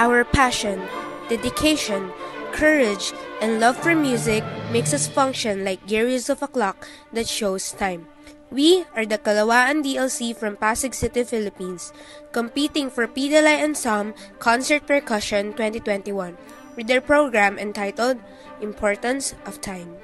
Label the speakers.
Speaker 1: Our passion, dedication, courage, and love for music makes us function like gears of a clock that shows time. We are the Kalawaan DLC from Pasig City, Philippines, competing for Pidalay Sam Concert Percussion 2021 with their program entitled Importance of Time.